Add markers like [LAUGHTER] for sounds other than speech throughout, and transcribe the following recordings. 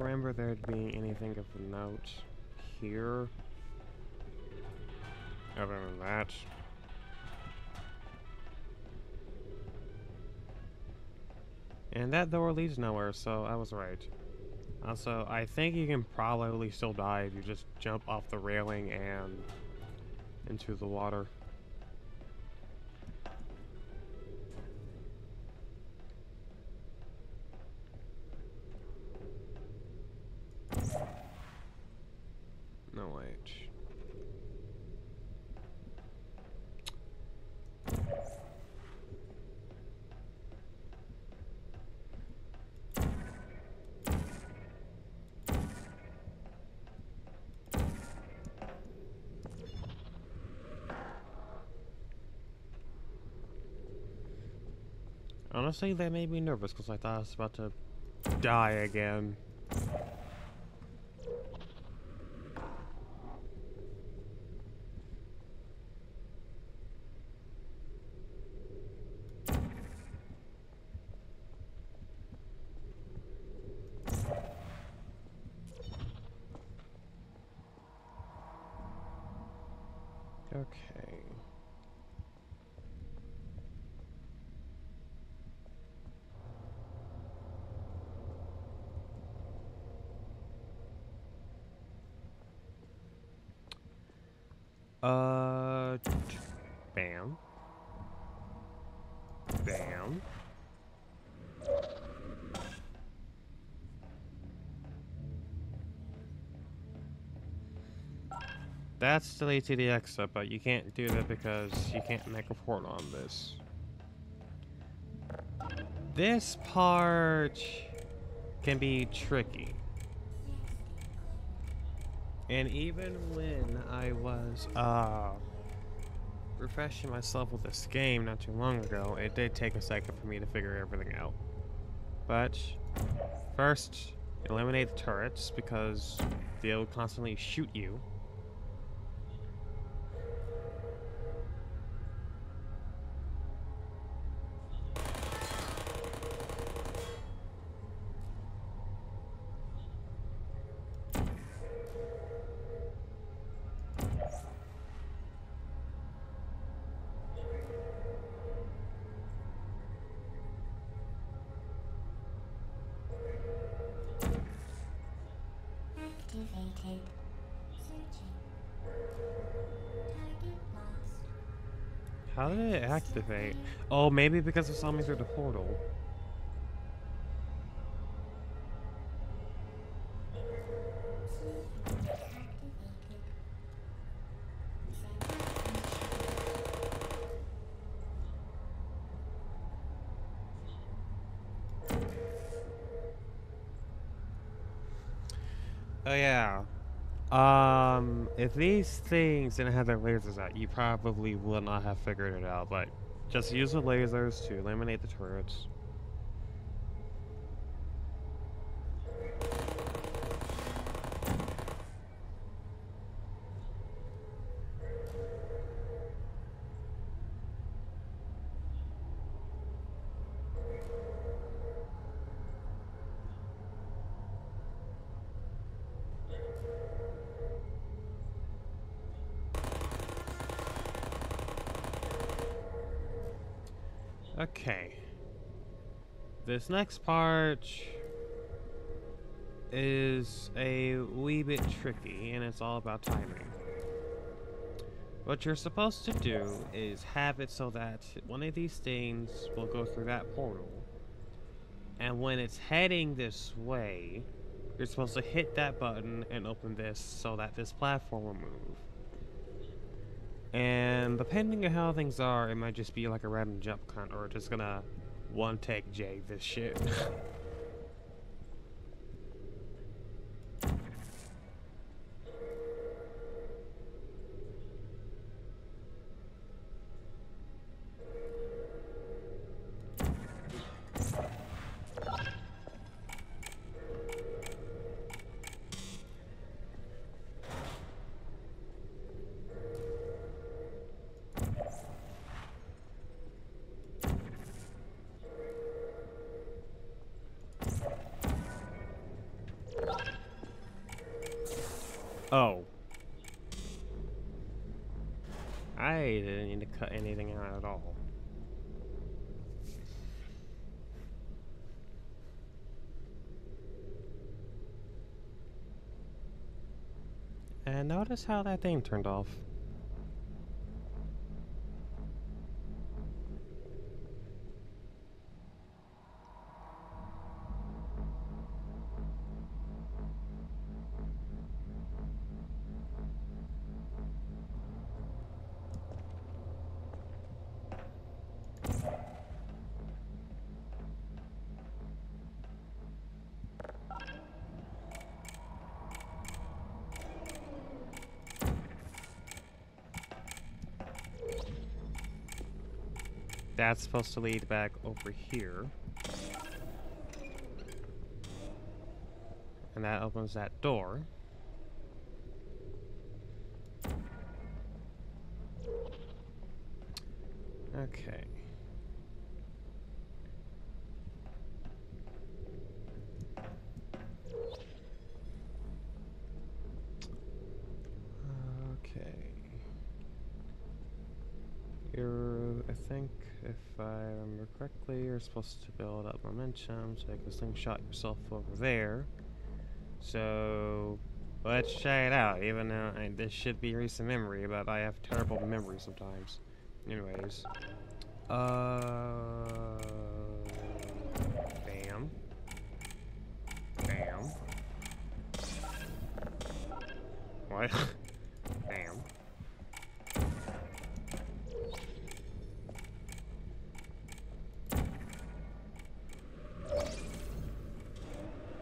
Remember there'd be anything of note here. Other than that. And that door leads nowhere, so I was right. Also, I think you can probably still die if you just jump off the railing and into the water. No, wait. Honestly, that made me nervous because I thought I was about to die again. Okay. Uh, bam. Bam. That's the ATD exit, but you can't do that because you can't make a port on this. This part can be tricky. And even when I was uh, refreshing myself with this game not too long ago, it did take a second for me to figure everything out. But first, eliminate the turrets because they'll constantly shoot you. How did it activate? Oh, maybe because it saw me through the portal. If these things didn't have their lasers out, you probably would not have figured it out. But just use the lasers to eliminate the turrets. Okay. This next part is a wee bit tricky, and it's all about timing. What you're supposed to do is have it so that one of these things will go through that portal. And when it's heading this way, you're supposed to hit that button and open this so that this platform will move. And depending on how things are, it might just be like a random jump cut or just gonna one take Jay this shit. [LAUGHS] Oh. I didn't need to cut anything out at all. And notice how that thing turned off. That's supposed to lead back over here. And that opens that door. Okay. You're, I think, if I you're supposed to build up momentum so you can slingshot yourself over there. So, let's try it out, even though I, this should be recent memory, but I have terrible memory sometimes. Anyways. Uh... Bam. Bam. What? [LAUGHS] Bam.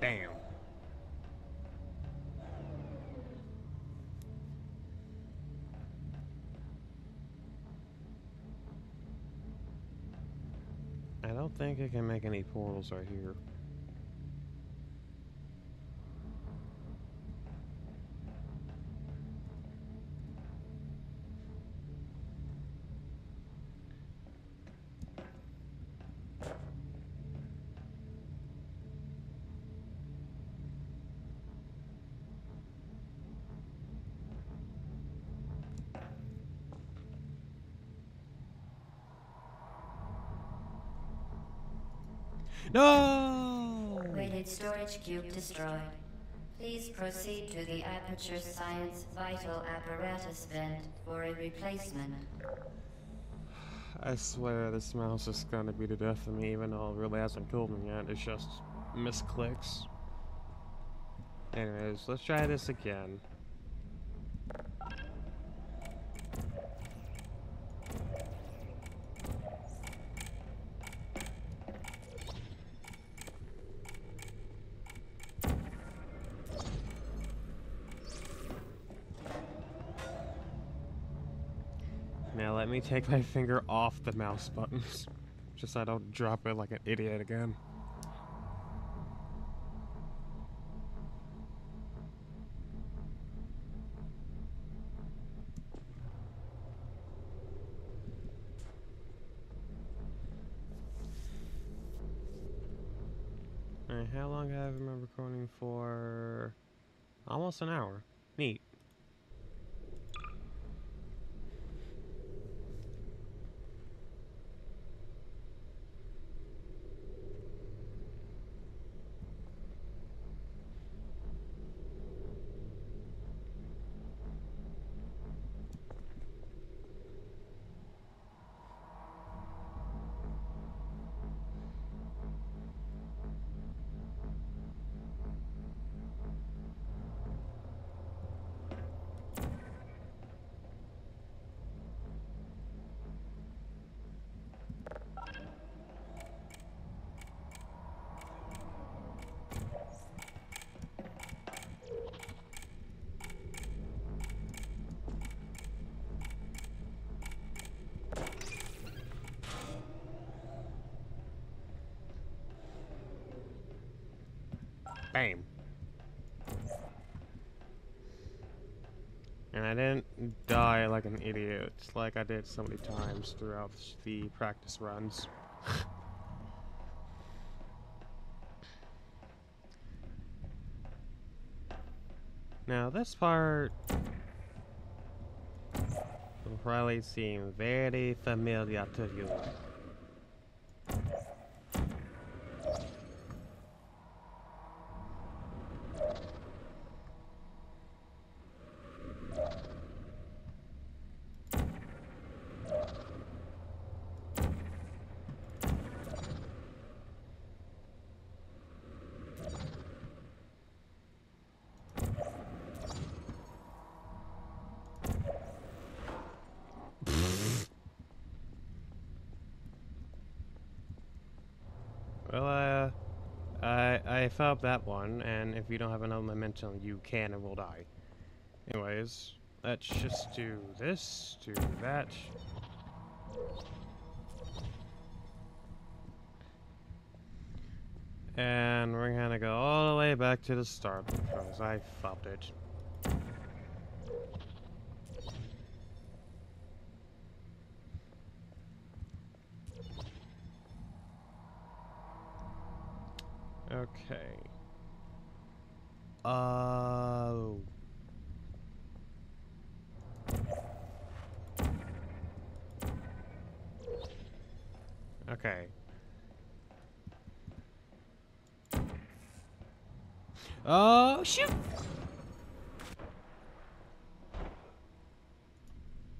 Damn. I don't think I can make any portals right here. No! Weighted storage cube destroyed. Please proceed to the Aperture Science Vital Apparatus vent for a replacement. I swear this mouse is gonna be the death of me, even though it really hasn't killed me yet. It's just misclicks. Anyways, let's try this again. Now let me take my finger off the mouse buttons. [LAUGHS] Just so I don't drop it like an idiot again. Alright, how long have I been recording for? Almost an hour. Neat. Bam. And I didn't die like an idiot, like I did so many times throughout the practice runs. [LAUGHS] now this part will probably seem very familiar to you. Well, uh, I I found that one, and if you don't have another momentum, you can and will die. Anyways, let's just do this, do that. And we're gonna go all the way back to the start because I fucked it. Okay. Oh. Okay. Oh, shoot!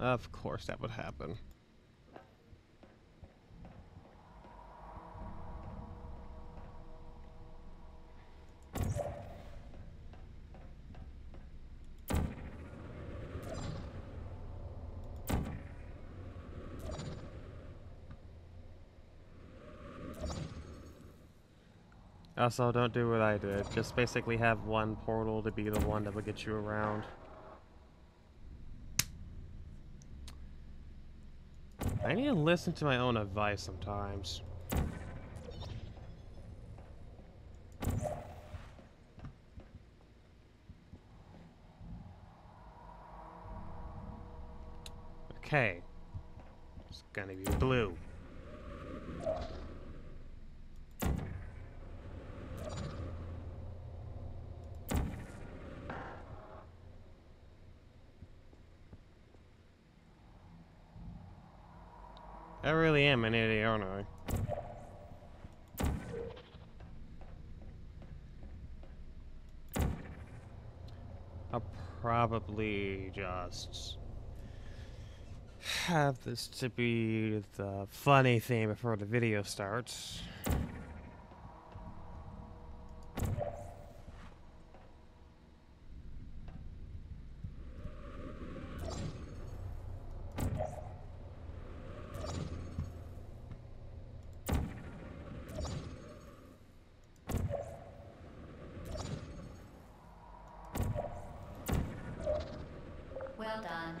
Of course that would happen. Also, don't do what I did. Just basically have one portal to be the one that will get you around. I need to listen to my own advice sometimes. Okay. It's gonna be blue. I really am an idiot, aren't I? I'll probably just have this to be the funny thing before the video starts. Well done.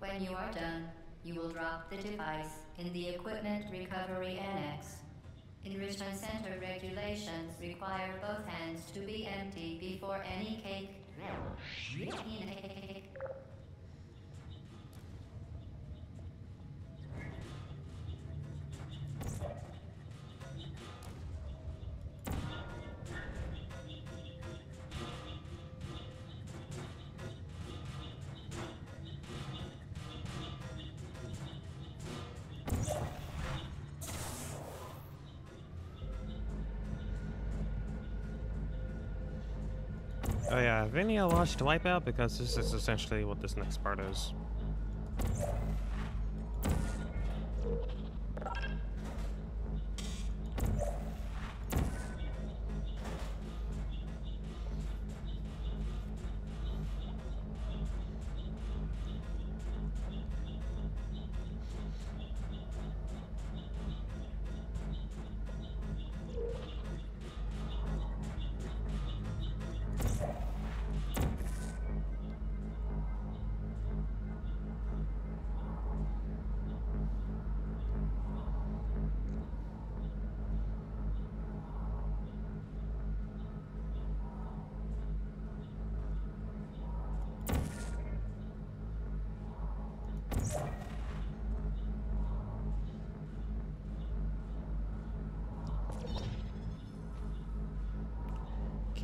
When you are done, you will drop the device in the Equipment Recovery Annex. Enrichment Center regulations require both hands to be empty before any cake. Any of you watched Wipeout? Because this is essentially what this next part is.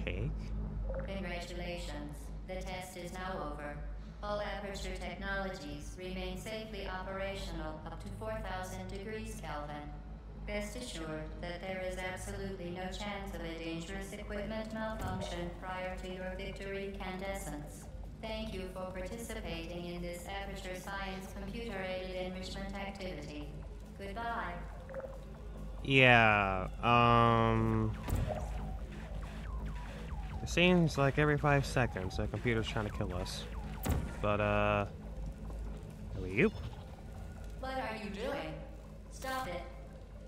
Take. Congratulations. The test is now over. All Aperture technologies remain safely operational up to 4000 degrees Kelvin. Rest assured that there is absolutely no chance of a dangerous equipment malfunction prior to your victory candescence. Thank you for participating in this Aperture Science computer-aided enrichment activity. Goodbye. Yeah, um... It seems like every five seconds a computer's trying to kill us. But, uh... you? What are you doing? Stop it.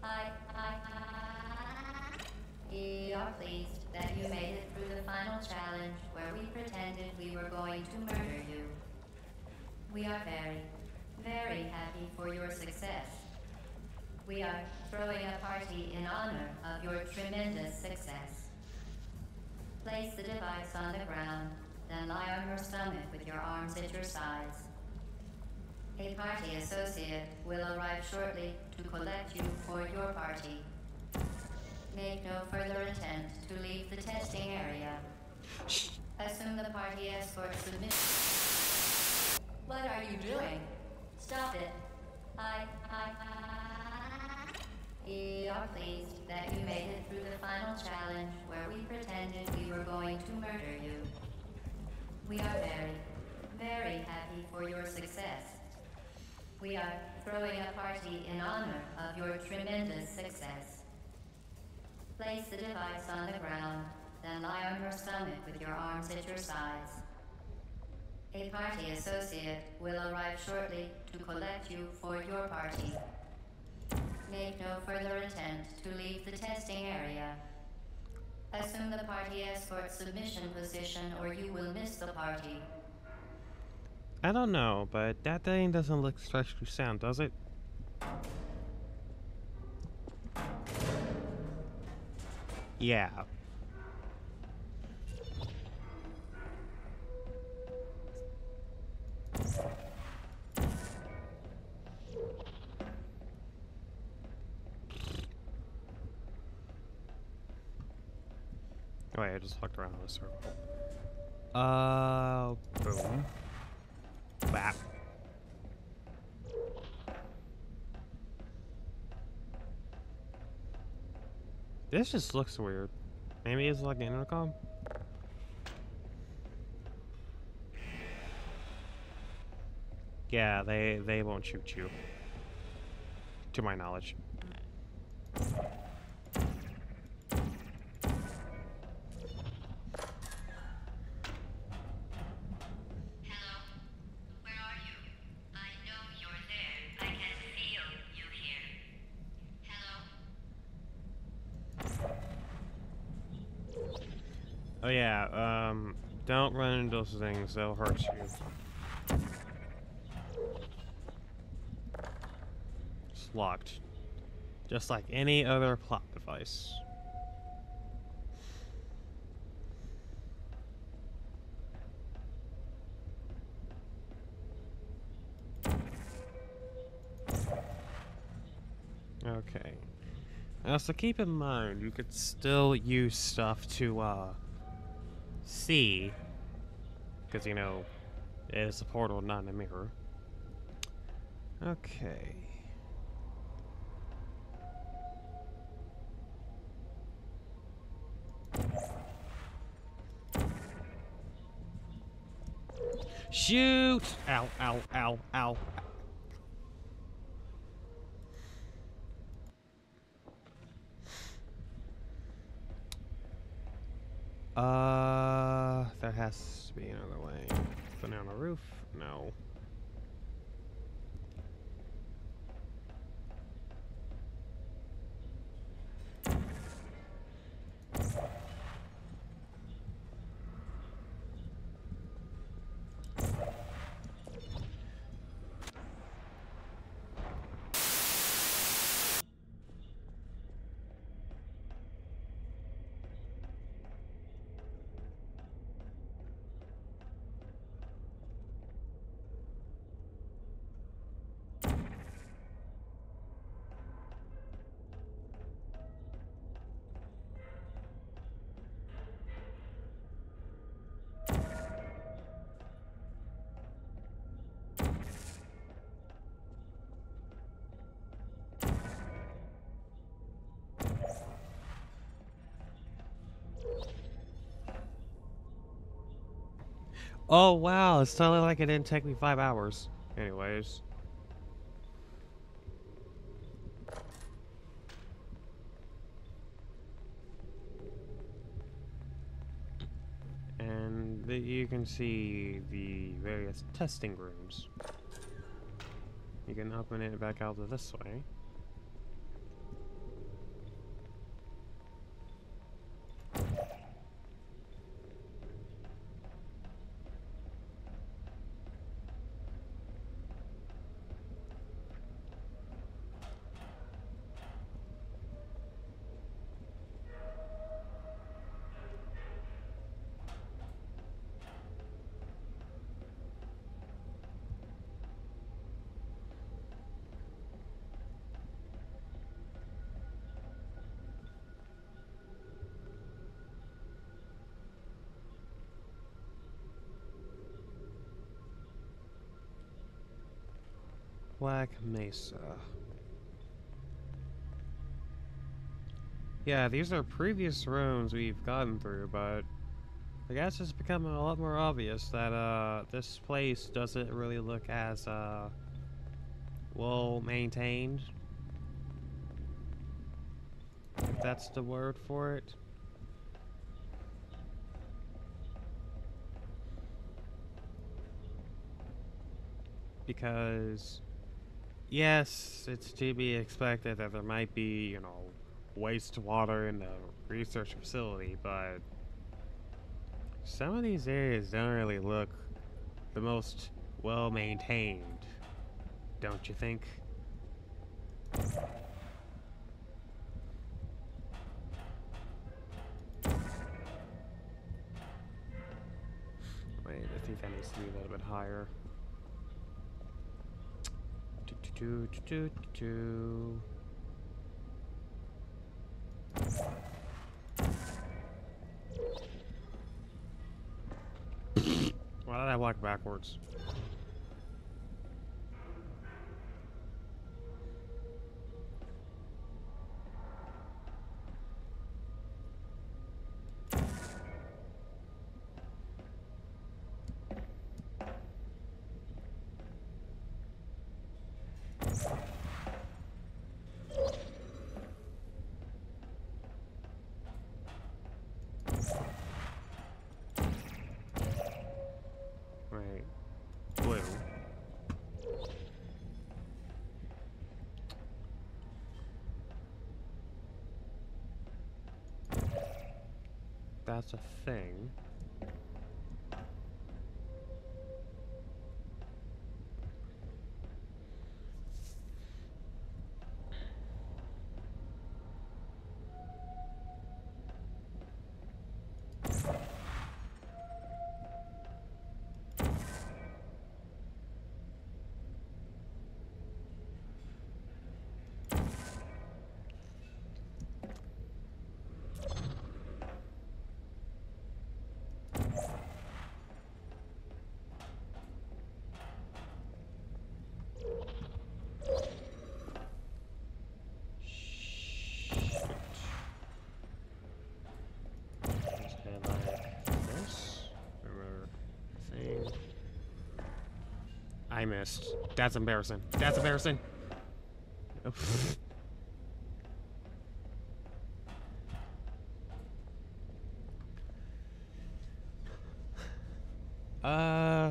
I, I, I... We are pleased that you made it through the final challenge where we pretended we were going to murder you. We are very, very happy for your success. We are throwing a party in honor of your tremendous success. Place the device on the ground, then lie on your stomach with your arms at your sides. A party associate will arrive shortly to collect you for your party. Make no further attempt to leave the testing area. Assume the party escort submission. What are you doing? Stop it. I, I, I. We are pleased that you made it through the final challenge where we pretended we were going to murder you. We are very, very happy for your success. We are throwing a party in honor of your tremendous success. Place the device on the ground, then lie on your stomach with your arms at your sides. A party associate will arrive shortly to collect you for your party. Make no further attempt to leave the testing area. Assume the party escort submission position or you will miss the party. I don't know, but that thing doesn't look especially sound, does it? Yeah. Oh wait, I just walked around in a circle. Uh, boom. Bap. This just looks weird. Maybe it's like an intercom? Yeah, they they won't shoot you. To my knowledge. Hello? Where are you? I know you're there. I can feel you here. Hello? Oh yeah, um, don't run into those things, they'll hurt you. It's locked. Just like any other plot device. Okay. Now, so keep in mind, you could still use stuff to, uh, see. Because, you know, it is a portal, not a mirror. Okay. Shoot! Ow, ow, ow, ow. Uh, there has to be another way. Banana roof? No. Oh wow, it's totally like it didn't take me five hours. Anyways. And you can see the various testing rooms. You can open it back out of this way. Black Mesa. Yeah, these are previous rooms we've gotten through, but I guess it's becoming a lot more obvious that uh, this place doesn't really look as uh, well maintained. If that's the word for it. Because Yes, it's to be expected that there might be, you know, wastewater in the research facility, but some of these areas don't really look the most well maintained, don't you think? Wait, I think that needs to be a little bit higher. Do, do, do. Why did I walk backwards? Right. Blue. That's a thing. Shit. Just head like this. Remember thing. I missed. That's embarrassing. That's embarrassing. [LAUGHS] uh,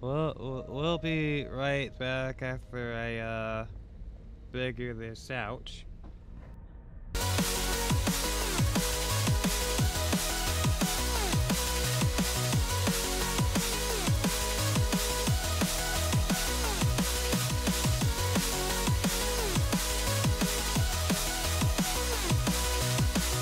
we'll, we'll be right back after I uh figure this out.